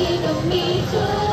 基督，你存。